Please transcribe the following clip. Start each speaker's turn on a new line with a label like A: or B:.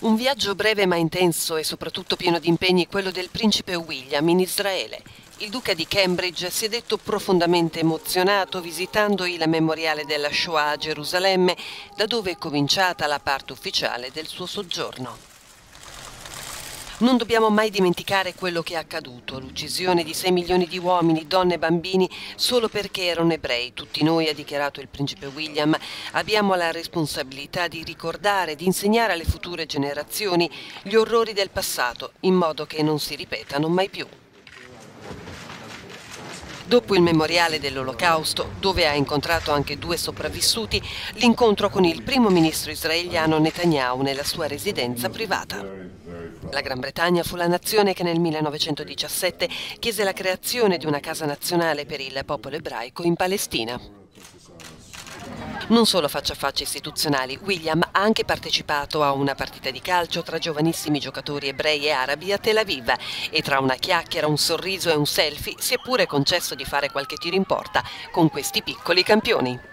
A: Un viaggio breve ma intenso e soprattutto pieno di impegni quello del principe William in Israele. Il duca di Cambridge si è detto profondamente emozionato visitando il memoriale della Shoah a Gerusalemme, da dove è cominciata la parte ufficiale del suo soggiorno. Non dobbiamo mai dimenticare quello che è accaduto, l'uccisione di 6 milioni di uomini, donne e bambini solo perché erano ebrei. Tutti noi, ha dichiarato il principe William, abbiamo la responsabilità di ricordare, di insegnare alle future generazioni gli orrori del passato, in modo che non si ripetano mai più. Dopo il memoriale dell'Olocausto, dove ha incontrato anche due sopravvissuti, l'incontro con il primo ministro israeliano Netanyahu nella sua residenza privata. La Gran Bretagna fu la nazione che nel 1917 chiese la creazione di una casa nazionale per il popolo ebraico in Palestina. Non solo faccia a faccia istituzionali, William ha anche partecipato a una partita di calcio tra giovanissimi giocatori ebrei e arabi a Tel Aviv e tra una chiacchiera, un sorriso e un selfie si è pure concesso di fare qualche tiro in porta con questi piccoli campioni.